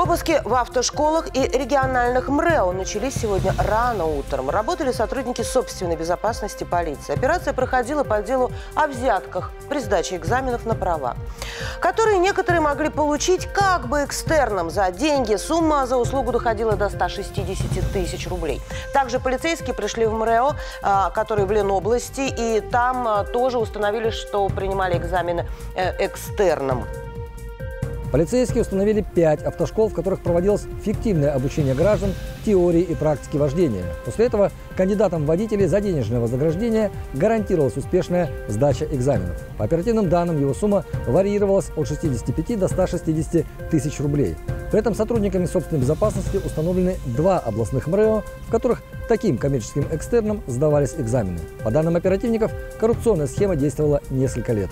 Обыски в автошколах и региональных МРЭО начались сегодня рано утром. Работали сотрудники собственной безопасности полиции. Операция проходила по делу о взятках при сдаче экзаменов на права, которые некоторые могли получить как бы экстерном за деньги. Сумма за услугу доходила до 160 тысяч рублей. Также полицейские пришли в МРЭО, а, который в Ленобласти, и там а, тоже установили, что принимали экзамены э, экстерном. Полицейские установили пять автошкол, в которых проводилось фиктивное обучение граждан теории и практики вождения. После этого кандидатам в водители за денежное вознаграждение гарантировалась успешная сдача экзаменов. По оперативным данным, его сумма варьировалась от 65 до 160 тысяч рублей. При этом сотрудниками собственной безопасности установлены два областных МРЭО, в которых таким коммерческим экстерном сдавались экзамены. По данным оперативников, коррупционная схема действовала несколько лет.